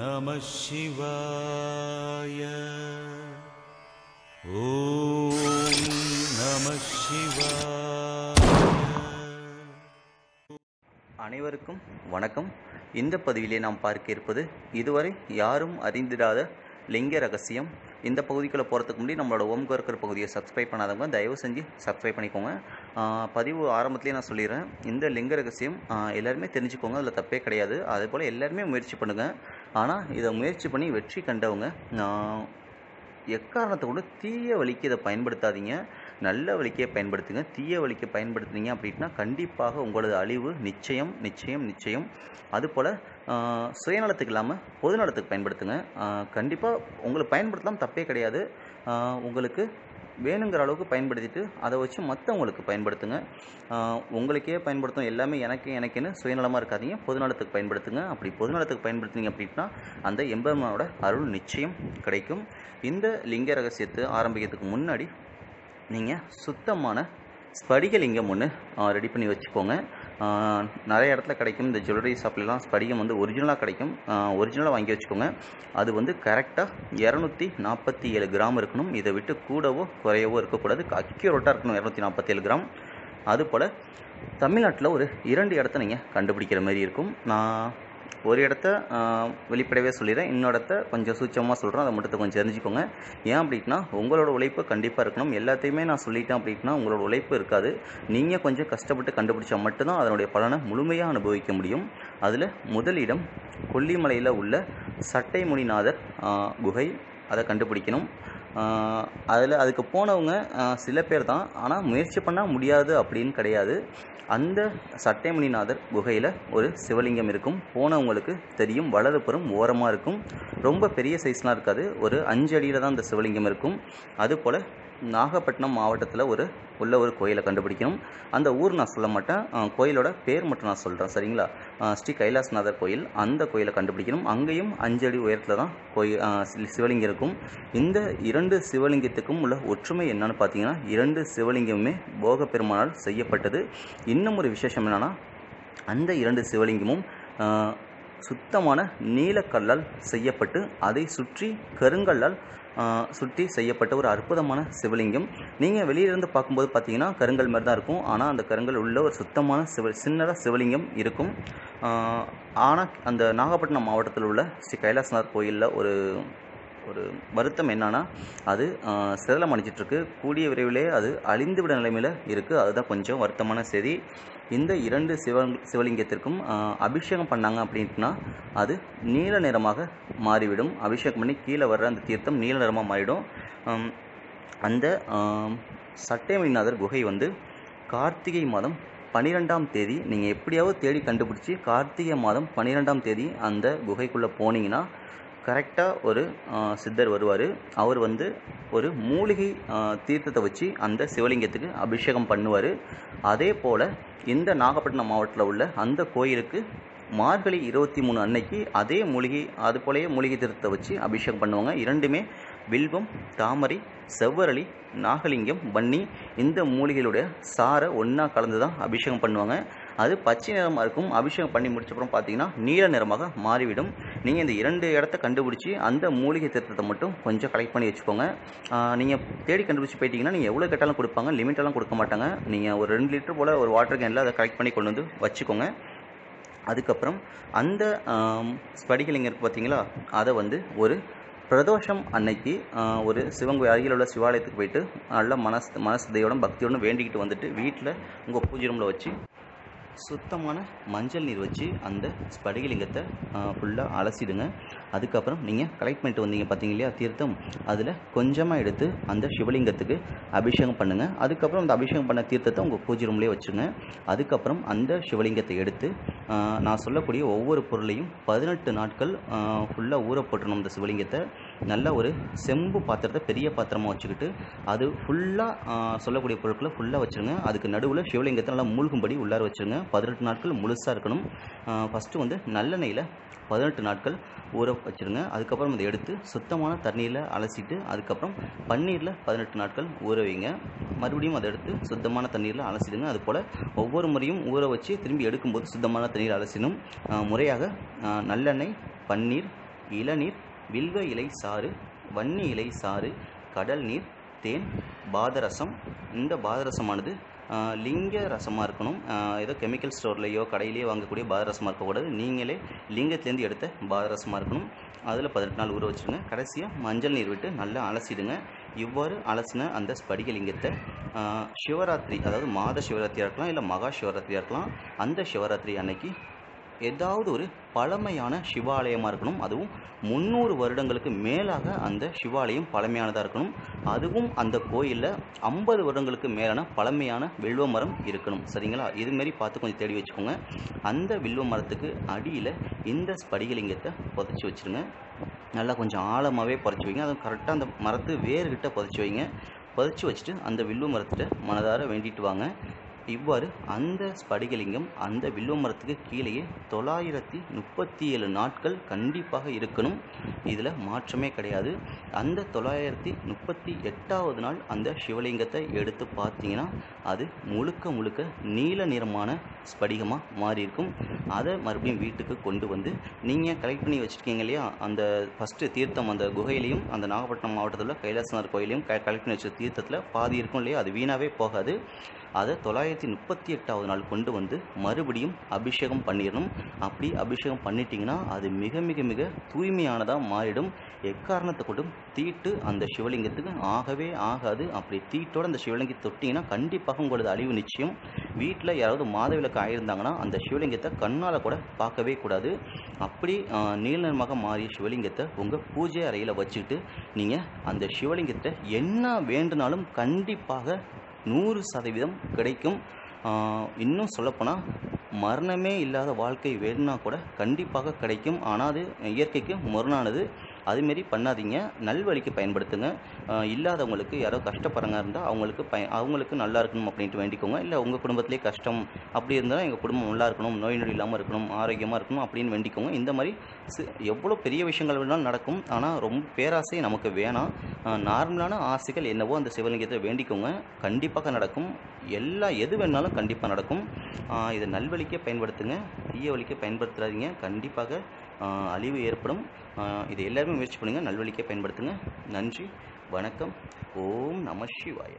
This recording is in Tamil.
நம சிவாய ஓம் நம அனைவருக்கும் வணக்கம். இந்த பதிவிலே நாம் பார்க்க இருப்பது இதுவரை யாரும் அறிந்திடாத லிங்க ரகசியம். இந்த பகுதிக்குள்ளே போகிறதுக்கு முன்னாடி நம்மளோட ஓம்கர்கர் பகுதியை சப்ஸ்கிரைப் பண்ணாதவங்க தயவு செஞ்சு சப்ஸ்கிரைப் பண்ணிக்கோங்க. பதிவு ஆரம்பத்துலேயே நான் சொல்லிடுறேன். இந்த லிங்க ரகசியம் எல்லாருமே தெரிஞ்சுக்கோங்க. அதில் தப்பே கிடையாது. அதே போல் எல்லாருமே முயற்சி பண்ணுங்கள் ஆனால் இதை முயற்சி பண்ணி வெற்றி கண்டவங்க எக்காரணத்தை கொண்டு தீய வழிக்கு இதை பயன்படுத்தாதீங்க நல்ல வழிக்கே பயன்படுத்துங்க தீய வழிக்கு பயன்படுத்துனீங்க அப்படின்னா கண்டிப்பாக உங்களது அழிவு நிச்சயம் நிச்சயம் நிச்சயம். அதுபோல் சுயநலத்துக்கு இல்லாமல் பொதுநலத்துக்கு பயன்படுத்துங்க. கண்டிப்பாக உங்களுக்கு பயன்படுத்தலாம் தப்பே கிடையாது. உங்களுக்கு வேணுங்கிற அளவுக்கு பயன்படுத்திட்டு அதை வச்சு மற்றவங்களுக்கு பயன்படுத்துங்க. உங்களுக்கே பயன்படுத்தும். எல்லாமே எனக்கு எனக்குன்னு சுயநலமாக இருக்காதீங்க. பொதுநலத்துக்கு பயன்படுத்துங்க. அப்படி பொதுநலத்துக்கு பயன்படுத்துனீங்க அப்படின்னா அந்த எம்பெருமானோட அருள் நிச்சயம் கிடைக்கும். இந்த லிங்க ரகசியத்தை ஆரம்பிக்கிறதுக்கு முன்னாடி நீங்கள் சுத்தமான ஸ்படிகலிங்கம் ஒன்று ரெடி பண்ணி வச்சுக்கோங்க. நிறைய இடத்துல கிடைக்கும். இந்த ஜுவல்லரி ஷாப்லலாம் ஸ்படிகம் வந்து ஒரிஜினலாக கிடைக்கும். ஒரிஜினலாக வாங்கி வச்சுக்கோங்க. அது வந்து கரெக்டாக இரநூத்தி நாற்பத்தி ஏழு கிராம் இருக்கணும். இதை விட்டு கூடவோ குறையவோ இருக்கக்கூடாது. அக்யூரேட்டாக இருக்கணும் இரநூத்தி நாற்பத்தி ஏழு கிராம். அதுபோல் தமிழ்நாட்டில் ஒரு இரண்டு இடத்த நீங்கள் கண்டுபிடிக்கிற மாதிரி இருக்கும். நான் ஒரு இடத்த வெளிப்படவே சொல்லிடுறேன். இன்னொரு இடத்த கொஞ்சம் சூச்சமாக சொல்கிறேன் அதை மட்டும் கொஞ்சம் தெரிஞ்சுக்கோங்க. ஏன் அப்படின்னா உங்களோட உழைப்பு கண்டிப்பாக இருக்கணும். எல்லாத்தையுமே நான் சொல்லிட்டேன் அப்படின்னா உங்களோட உழைப்பு இருக்காது. நீங்கள் கொஞ்சம் கஷ்டப்பட்டு கண்டுபிடிச்சா மட்டும்தான் அதனுடைய பலனை முழுமையாக அனுபவிக்க முடியும். அதில் முதலிடம் கொல்லிமலையில் உள்ள சட்டைமுனிநாதர் குகை அதை கண்டுபிடிக்கணும். அதில் அதுக்கு போனவங்க சில பேர் தான். ஆனால் முயற்சி பண்ணால் முடியாது அப்படின்னு கிடையாது. அந்த சட்டைமணிநாதர் குகையில் ஒரு சிவலிங்கம் இருக்கும். போனவங்களுக்கு தெரியும் வலதுபுறம் ஓரமாக இருக்கும். ரொம்ப பெரிய சைஸ்லாம் இருக்காது. ஒரு அஞ்சு அடியில் தான் அந்த சிவலிங்கம் இருக்கும். அதுபோல் நாகப்பட்டினம் மாவட்டத்தில் ஒரு உள்ள ஒரு கோயிலை கண்டுபிடிக்கணும். அந்த ஊர் நான் சொல்ல மாட்டேன். கோயிலோட பேர் மட்டும் நான் சொல்கிறேன் சரிங்களா? ஸ்ரீ கைலாசநாதர் கோயில் அந்த கோயிலை கண்டுபிடிக்கணும். அங்கேயும் அஞ்சு அடி உயரத்தில் தான் கோயில் சிவலிங்கம் இருக்கும். இந்த இரண்டு சிவலிங்கத்துக்கும் உள்ள ஒற்றுமை என்னன்னு பார்த்தீங்கன்னா இரண்டு சிவலிங்கமுமே போக பெருமானால் செய்யப்பட்டது. இன்னும் ஒரு விசேஷம் என்னென்னா அந்த இரண்டு சிவலிங்கமும் சுத்தமான நீலக்கல்லால் செய்யப்பட்டு அதை சுற்றி கருங்கல்லால் சுற்றி செய்யப்பட்ட ஒரு அற்புதமான சிவலிங்கம். நீங்கள் வெளியிலிருந்து பார்க்கும்போது பார்த்தீங்கன்னா கருங்கல் மாதிரி தான் இருக்கும். ஆனால் அந்த கருங்கல் உள்ள ஒரு சுத்தமான சிவ சின்னதாக சிவலிங்கம் இருக்கும். ஆனால் அந்த நாகப்பட்டினம் மாவட்டத்தில் உள்ள ஸ்ரீ கைலாசநாத் கோயிலில் ஒரு ஒரு வருத்தம் என்னன்னா அது சிதலம் அணிச்சிட்ருக்கு கூடிய விரைவிலே அது அழிந்து விட நிலைமையில் இருக்குது அதுதான் கொஞ்சம் வருத்தமான செய்தி. இந்த இரண்டு சிவ சிவலிங்கத்திற்கும் அபிஷேகம் பண்ணாங்க அப்படின்ட்டுனா அது நீல நிறமாக மாறிவிடும். அபிஷேகம் பண்ணி கீழே வர்ற அந்த தீர்த்தம் நீல நிறமாக மாறிடும். அந்த சட்டைமணிநாதர் குகை வந்து கார்த்திகை மாதம் பன்னிரெண்டாம் தேதி நீங்கள் எப்படியாவது தேடி கண்டுபிடிச்சி கார்த்திகை மாதம் பன்னிரெண்டாம் தேதி அந்த குகைக்குள்ளே போனீங்கன்னா கரெக்டாக ஒரு சித்தர் வருவார். அவர் வந்து ஒரு மூலிகை தீர்த்தத்தை வச்சு அந்த சிவலிங்கத்துக்கு அபிஷேகம் பண்ணுவார். அதே போல் இந்த நாகப்பட்டினம் மாவட்டத்தில் உள்ள அந்த கோயிலுக்கு மார்கழி இருபத்தி மூணு அன்னைக்கு அதே மூலிகை அது போலயே மூலிகை தீர்த்தத்தை வச்சு அபிஷேகம் பண்ணுவாங்க. இரண்டுமே வில்வம் தாமரை செவ்வரளி நாகலிங்கம் பண்ணி இந்த மூலிகைகளுடைய சாரை ஒன்றா கலந்து தான் அபிஷேகம் பண்ணுவாங்க. அது பச்சை நிறமாக இருக்கும். அபிஷேகம் பண்ணி முடிச்சப்புறம் பார்த்தீங்கன்னா நீல நிறமாக மாறிவிடும். நீங்கள் இந்த இரண்டு இடத்த கண்டுபிடிச்சி அந்த மூலிகை தீர்த்தத்தை மட்டும் கொஞ்சம் கலெக்ட் பண்ணி வச்சுக்கோங்க. நீங்கள் தேடி கண்டுபிடிச்சி போயிட்டீங்கன்னா நீங்கள் எவ்வளோ கேட்டாலும் கொடுப்பாங்க லிமிட்டெல்லாம் கொடுக்க மாட்டாங்க. நீங்கள் ஒரு ரெண்டு லிட்டர் போல் ஒரு வாட்டர் கேனில் அதை கலெக்ட் பண்ணி கொண்டு வந்து வச்சுக்கோங்க. அதுக்கப்புறம் அந்த ஆம், இருக்குது பார்த்தீங்களா அதை வந்து ஒரு பிரதோஷம் அன்னைக்கு ஒரு சிவன் அருகில் உள்ள சிவாலயத்துக்கு போயிட்டு நல்ல மனசு மனசுதையோட பக்தியோட வேண்டிக்கிட்டு வந்துட்டு வீட்டில் உங்கள் பூஜை ரூமில் வச்சு சுத்தமான மஞ்சள் நீர் வச்சு அந்த ஸ்படிகலிங்கத்தை ஃபுல்லாக அலசிடுங்க. அதுக்கப்புறம் நீங்கள் கலெக்ட் பண்ணிட்டு வந்தீங்க பார்த்தீங்க இல்லையா தீர்த்தம். அதில் கொஞ்சமாக எடுத்து அந்த சிவலிங்கத்துக்கு அபிஷேகம் பண்ணுங்கள் அதுக்கப்புறம் அந்த அபிஷேகம் பண்ண தீர்த்தத்தை உங்கள் பூஜை ரூம்லேயே வச்சுருங்க. அதுக்கப்புறம் அந்த சிவலிங்கத்தை எடுத்து நான் சொல்லக்கூடிய ஒவ்வொரு பொருளையும் பதினெட்டு நாட்கள் ஃபுல்லாக ஊற போட்டுறணும் அந்த சிவலிங்கத்தை. நல்ல ஒரு செம்பு பாத்திரத்தை பெரிய பாத்திரமாக வச்சுக்கிட்டு அது ஃபுல்லாக சொல்லக்கூடிய பொருட்களை ஃபுல்லாக வச்சுருங்க. அதுக்கு நடுவில் சிவலிங்கத்தை நல்லா மூழ்கும்படி உள்ளார வச்சுருங்க. பதினெட்டு நாட்கள் முழுசாக இருக்கணும். ஃபஸ்ட்டு வந்து நல்லெண்ணெயில் பதினெட்டு நாட்கள் ஊற வச்சுருங்க. அதுக்கப்புறம் அதை எடுத்து சுத்தமான தண்ணீரில் அலசிட்டு அதுக்கப்புறம் பன்னீரில் பதினெட்டு நாட்கள் ஊற வைங்க. மறுபடியும் அதை எடுத்து சுத்தமான தண்ணீரில் அலசிடுங்க. அதுபோல் ஒவ்வொரு முறையும் ஊற வச்சு திரும்பி எடுக்கும்போது சுத்தமான தண்ணீர் அலசினும் முறையாக நல்லெண்ணெய் பன்னீர் இளநீர் வில்வ இலை சாறு வன்னி இலை சாறு கடல் நீர் தேன் பாதரசம். இந்த பாதரசமானது லிங்க ரசமாக இருக்கணும். ஏதோ கெமிக்கல் ஸ்டோர்லேயோ கடையிலேயோ வாங்கக்கூடிய பாதரசமாக இருக்கக்கூடாது நீங்களே லிங்கத்துலேருந்து எடுத்த பாதரசமாக இருக்கணும். அதில் பதினெட்டு நாள் ஊற வச்சுருங்க. கடைசியாக மஞ்சள் நீர் விட்டு நல்லா அலசிடுங்க. இவ்வாறு அலசின அந்த ஸ்படிக லிங்கத்தை சிவராத்திரி அதாவது மாத சிவராத்திரியாக இருக்கலாம் இல்லை மகா சிவராத்திரியாக இருக்கலாம் அந்த சிவராத்திரி அன்னைக்கு ஏதாவது ஒரு பழமையான சிவாலயமாக இருக்கணும். அதுவும் முந்நூறு வருடங்களுக்கு மேலாக அந்த சிவாலயம் பழமையானதாக இருக்கணும். அதுவும் அந்த கோயிலில் ஐம்பது வருடங்களுக்கு மேலான பழமையான வில்வ மரம் இருக்கணும். சரிங்களா? இதுமாரி பார்த்து கொஞ்சம் தேடி வச்சுக்கோங்க. அந்த வில்வ மரத்துக்கு அடியில் இந்த ஸ்படிகலிங்கத்தை புதைச்சி வச்சுருங்க. நல்லா கொஞ்சம் ஆழமாகவே புதைச்சி வைங்க. அதுவும் கரெக்டாக அந்த மரத்து வேர்கிட்ட புதைச்சி வைங்க. புதைச்சி வச்சுட்டு அந்த வில்லு மரத்திட்ட மனதார வேண்டிட்டு வாங்க. இவ்வாறு அந்த ஸ்படிகலிங்கம் அந்த வில்வ மரத்துக்கு கீழேயே தொள்ளாயிரத்தி முப்பத்தி ஏழு நாட்கள் கண்டிப்பாக இருக்கணும். இதில் மாற்றமே கிடையாது. அந்த தொள்ளாயிரத்தி முப்பத்தி எட்டாவது நாள் அந்த சிவலிங்கத்தை எடுத்து பார்த்தீங்கன்னா அது முழுக்க முழுக்க நீல நிறமான ஸ்படிகமாக மாறி இருக்கும் அதை மறுபடியும் வீட்டுக்கு கொண்டு வந்து நீங்கள் கலெக்ட் பண்ணி வச்சுருக்கீங்க இல்லையா? அந்த ஃபஸ்ட்டு தீர்த்தம் அந்த குகையிலையும் அந்த நாகப்பட்டினம் மாவட்டத்தில் கைலாசநாதர் கோயிலையும் க கலெக்ட் பண்ணி வச்ச தீர்த்தத்தில் பாதி இருக்கும் இல்லையா? அது வீணாகவே போகாது. அதை தொள்ளாயிரத்தி முப்பத்தி எட்டாவது நாள் கொண்டு வந்து மறுபடியும் அபிஷேகம் பண்ணிடணும். அப்படி அபிஷேகம் பண்ணிட்டீங்கன்னா அது மிக மிக மிக தூய்மையானதாக மாறிடும். எக்காரணத்தை கொண்டும் தீட்டு அந்த சிவலிங்கத்துக்கு ஆகவே ஆகாது. அப்படி தீட்டோட அந்த சிவலிங்கத்தை தொட்டிங்கன்னா கண்டிப்பாக உங்களது அழிவு நிச்சயம். வீட்டில் யாராவது மாதவிலக்கு ஆயிருந்தாங்கன்னா அந்த சிவலிங்கத்தை கண்ணால் கூட பார்க்கவே கூடாது. அப்படி ஆஹ், மாறிய சிவலிங்கத்தை உங்கள் பூஜை அறையில் வச்சுக்கிட்டு நீங்கள் அந்த சிவலிங்கத்தை என்ன வேண்டுனாலும் கண்டிப்பாக நூறு சதவீதம் கிடைக்கும். இன்னும் சொல்லப்போனால் மரணமே இல்லாத வாழ்க்கை வேணும்னா கூட கண்டிப்பாக கிடைக்கும். ஆனால் அது இயற்கைக்கு முரணானது. அதுமாரி பண்ணாதீங்க. நல்வழிக்கு பயன்படுத்துங்க. இல்லாதவங்களுக்கு யாரோ கஷ்டப்படுறங்க இருந்தால் அவங்களுக்கு பய அவங்களுக்கு நல்லா இருக்கணும் அப்படின்ட்டு வேண்டிக்கோங்க. இல்லை உங்கள் குடும்பத்திலே கஷ்டம் அப்படி இருந்தால் எங்கள் குடும்பம் நல்லா இருக்கணும் நோய் நொடி இல்லாமல் இருக்கணும் ஆரோக்கியமாக இருக்கணும் அப்படின்னு வேண்டிக்கோங்க. இந்த மாதிரி சி- எவ்வளோ பெரிய விஷயங்கள் வேணாலும் நடக்கும். ஆனால் ரொம்ப பேராசை நமக்கு வேணாம். நார்மலான ஆசைகள் என்னவோ அந்த சிவலிங்கத்தை வேண்டிக்கோங்க. கண்டிப்பாக நடக்கும். எல்லா எது வேணாலும் கண்டிப்பாக நடக்கும். இதை நல்வழிக்கே பயன்படுத்துங்க. தீய வழிக்கே பயன்படுத்தாதீங்க. கண்டிப்பாக அழிவு ஏற்படும். இதை எல்லாருமே முயற்சி பண்ணுங்கள் நல்வழிக்கே பயன்படுத்துங்க. நன்றி. வணக்கம். ஓம் நம சிவாய.